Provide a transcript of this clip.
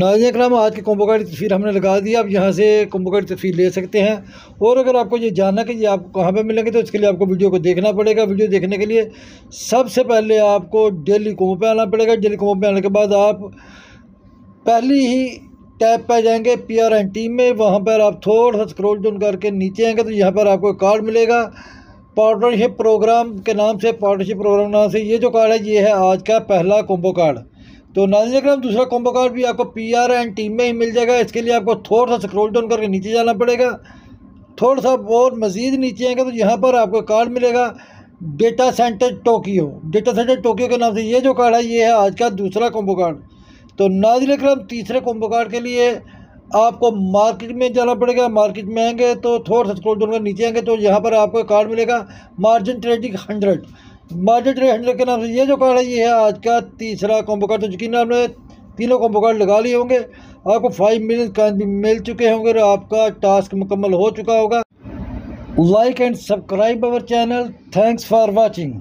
ناظرین اکرام، آج کے کومبو کارڈ کی تصویر ہم نے لگا دی، آپ یہاں سے کومبو کارڈ کی تصویر لے سکتے ہیں۔ اور اگر آپ کو یہ جاننا کہ یہ آپ کو کہاں پہ ملیں گے، تو اس کے لیے آپ کو ویڈیو کو دیکھنا پڑے گا۔ ویڈیو دیکھنے کے لیے سب سے پہلے آپ کو ڈیلی کومبو پہ آنا پڑے گا۔ ڈیلی کومبو پہ آنے کے بعد آپ پہلی ہی ٹیپ پہ جائیں گے پی آر این ٹیم میں۔ وہاں پر آپ تھوڑا سا سکرول ڈاؤن کر کے نیچے آئیں گے تو یہاں پر آپ کو کارڈ ملے گا۔ پارٹنرشپ پروگرام کے نام سے پارٹنرشپ پروگرام نام سے یہ جو کارڈ ہے، یہ ہے آج کا پہلا کومبو کارڈ تو ناظرین اکرام دوسرا کومبو کارڈ بھی آپ کو پی آر این ٹیم میں ہی مل جائے گا۔ اس کے لیے آپ کو تھوڑا سا سکرول ڈاؤن کر کے نیچے جانا پڑے گا۔ تھوڑا سا اور مزید نیچے آئیں گے تو یہاں پر آپ کو کارڈ ملے گا۔ Data centre Tokyo data centre Tokyo کے نام سے یہ جو کارڈ ہے، یہ ہے آج کا دوسرا کومبو کارڈ تو ناظرین اکرام تیسرے کومبو کارڈ کے لیے آپ کو مارکیٹ میں جانا پڑے گا۔ مارکیٹ میں آئیں گے تو تھوڑا سا سکرول ڈاؤن کر نیچے آئیں گے تو یہاں پر آپ کو کارڈ ملے گا۔ Margin trading hundred margin trade کے نام سے یہ جو کارڈ ہے یہ ہے آج کا تیسرا کومبو کارڈ تو یقینا آپ نے تینوں کومبو کارڈ لگا لیے ہوں گے آپ کو فائیو ملین کائن بھی مل چکے ہوں گے اور آپ کا ٹاسک مکمل ہو چکا ہوگا like and subscribe our channel thanks for watching